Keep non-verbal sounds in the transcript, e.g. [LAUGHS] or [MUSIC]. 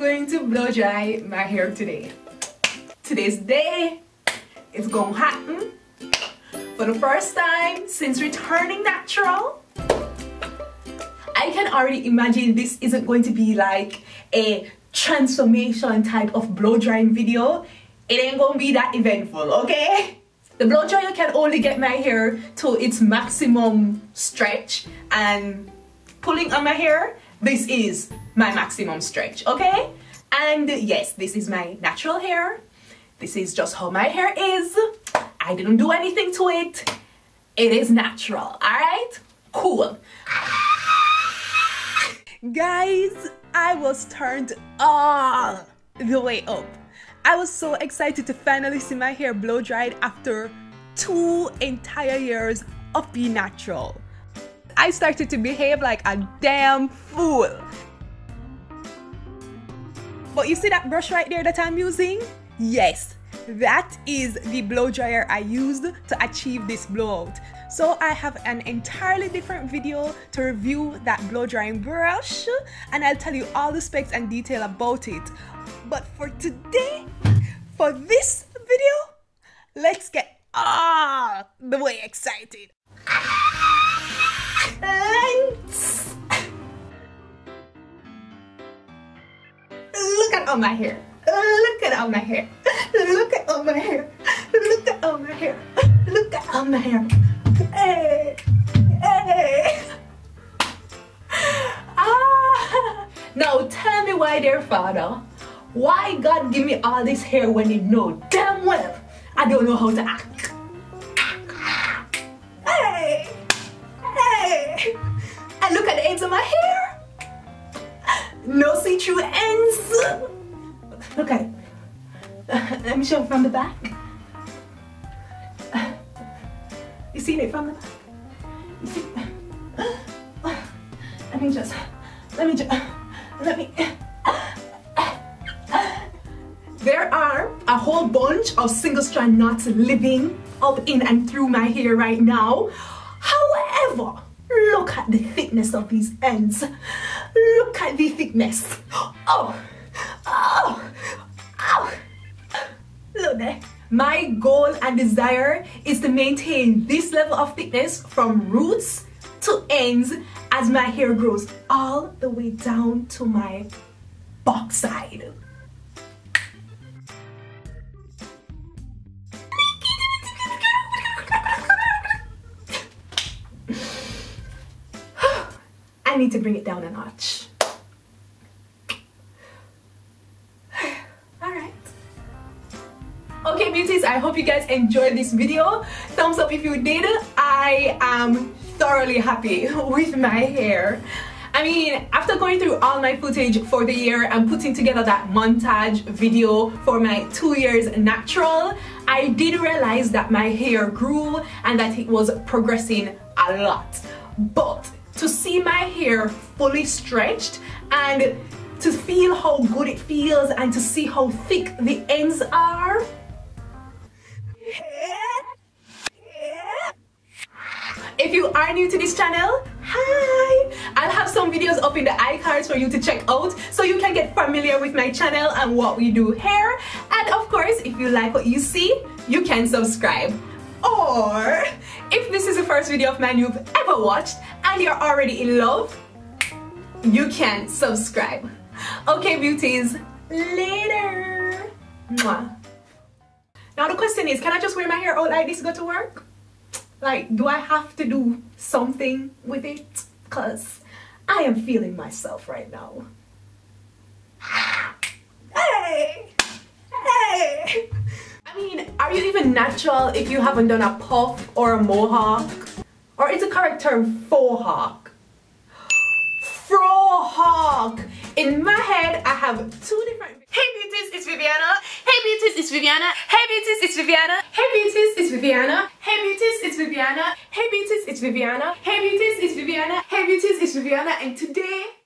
going to blow dry my hair today. Today's day, it's gonna happen. For the first time since returning natural, I can already imagine this isn't going to be like a transformation type of blow drying video. It ain't gonna be that eventful, okay? The blow dryer can only get my hair to its maximum stretch and pulling on my hair, this is my maximum stretch, okay? And yes, this is my natural hair. This is just how my hair is. I didn't do anything to it. It is natural, all right? Cool. Guys, I was turned all the way up. I was so excited to finally see my hair blow dried after two entire years of being natural. I started to behave like a damn fool. But you see that brush right there that I'm using? Yes, that is the blow dryer I used to achieve this blowout. So I have an entirely different video to review that blow drying brush and I'll tell you all the specs and detail about it. But for today, for this video, let's get all the way excited. All my hair. Look at all my hair. Look at all my hair. Look at all my hair. Look at all my hair. Hey, hey. Ah. Now tell me why, dear father, why God give me all this hair when you know damn well I don't know how to act. Hey, hey. And look at the ends of my hair. No see-through ends. It. Let me show it from the back. You see it from the back? You see? Let me just, let me just, let me. There are a whole bunch of single strand knots living up in and through my hair right now. However, look at the thickness of these ends. Look at the thickness. Oh, My goal and desire is to maintain this level of thickness from roots to ends as my hair grows all the way down to my backside. [SIGHS] I need to bring it down a notch. Beauties, I hope you guys enjoyed this video. Thumbs up if you did. I am thoroughly happy [LAUGHS] with my hair. I mean, after going through all my footage for the year and putting together that montage video for my two years natural, I did realize that my hair grew and that it was progressing a lot. But to see my hair fully stretched and to feel how good it feels and to see how thick the ends are. If you are new to this channel, hi! I'll have some videos up in the iCards for you to check out so you can get familiar with my channel and what we do here. And of course, if you like what you see, you can subscribe. Or if this is the first video of mine you've ever watched and you're already in love, you can subscribe. Okay, beauties, later. Mwah. Now the question is, can I just wear my hair out like this to go to work? Like, do I have to do something with it? Because I am feeling myself right now. Hey! Hey! I mean, are you even natural if you haven't done a puff or a mohawk? Or is the correct term faux hawk? Frohawk! in my head I have two different Hey beauties, it's Vivianna. Hey beauties, it's Vivianna. Hey beauties, it's Vivianna. Hey beauties, it's Vivianna. Hey beauties, it's Vivianna. Hey beauties, it's Vivianna. Hey beauties, it's Vivianna. Hey beauties, it's Vivianna and today